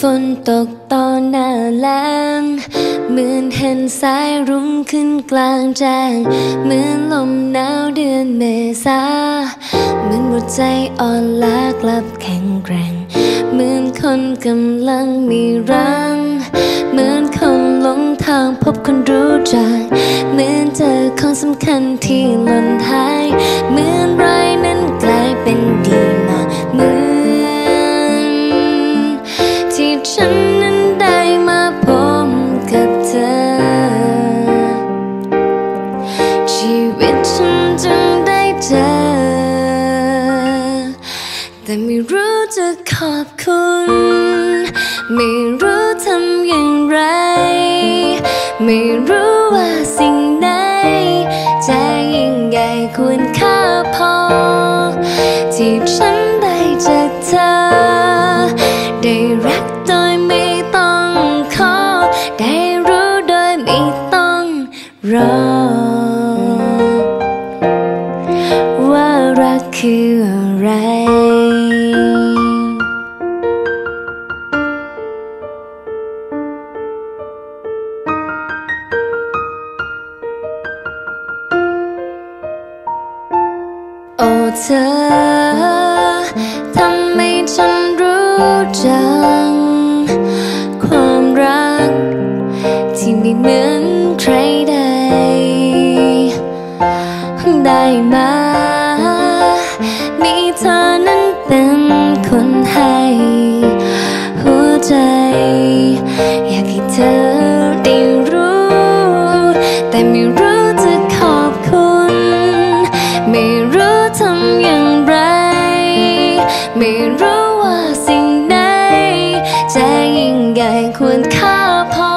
ฝนตกตอนหน้าแล้งเหมือนเห็นสายรุ้งขึ้นกลางแจ้งเหมือนลมหนาวเดือนเมษาเหมือนหัวใจอ่อนล้ากลับแข็งแกร่งเหมือนคนกำลังมีรังเหมือนคนหลงทางพบคนรู้จักเหมือนเจอของสำคัญที่หล่นหาย ฉันนั้นได้มาพบกับเธอ ชีวิตฉันจึงได้เจอ แต่ไม่รู้จะขอบคุณ ไม่รู้ทำอย่างไร ไม่รู้ว่าสิ่ง รอว่ารักคืออะไร โอ้เธอ ทำให้ฉันรู้จัง ได้มา มีเธอนั้นเป็นคนให้ หัวใจ อยากให้เธอได้รู้ แต่ไม่รู้จะขอบคุณ ไม่รู้ทำอย่างไร ไม่รู้ว่าสิ่งใดจะยิ่งใหญ่ควรค่าพอ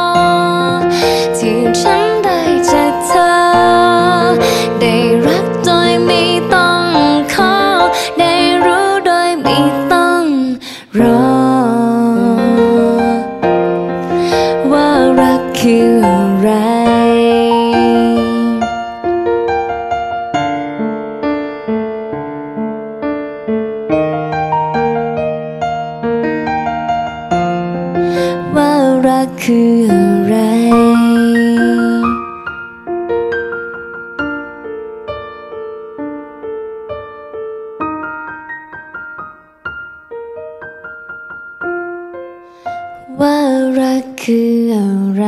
ที่ฉัน คืออะไร ว่ารักคืออะไร ว่ารักคืออะไร